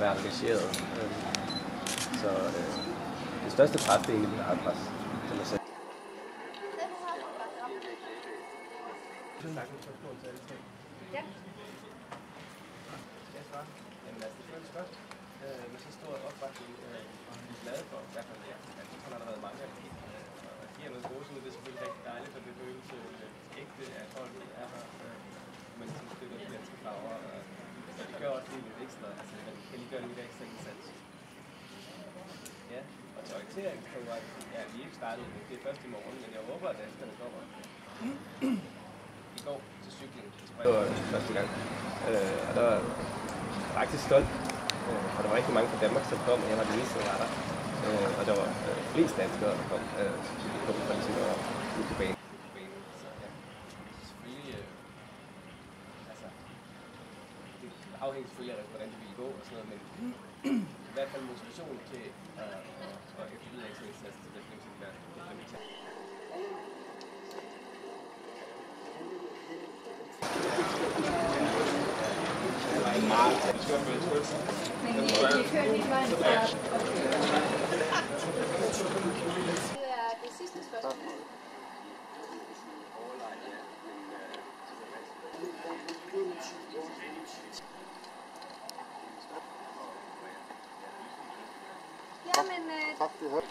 være engageret. Øh, så øh, det største pres, det er egentlig mit eget pres til mig selv. Ja. Jeg svare? Jamen altså, det føles godt. Øh, med så stor opbakning. Øh, og er glade for, i hvert fald ja, at der har der været mange af dem. Øh, og giver noget gode ud. Det er selvfølgelig rigtig dejligt, og det føles øh, ægte, at folket er her. Øh, men som støtter de danske farver. Og, og det gør også lige lidt ekstra. Altså, man kan lige gøre lidt ekstra indsats. Ja, og til orienteringskonkurrence, ja, vi er ikke startet. Det er først i morgen, men jeg håber, at danskerne kommer. I går til cykling. Det var første gang. Øh, og der var faktisk stolt. Øh, og der var rigtig mange fra Danmark, som kom, og jeg var den eneste, der var der. Øh, og der var øh, flest danskere, der kom, øh, så de kom for ligesom at ud. På banen. Så ja, selvfølgelig, øh, altså, det afhænger selvfølgelig af, hvordan det vil gå og sådan noget, men i hvert fald motivation til at uh, uh, efterlyde ekstra indsats til det, det vil være. Men vi, vi kører lige vejen fra... Det er det sidste spørgsmål. Jamen, øh, Tak, det hørte.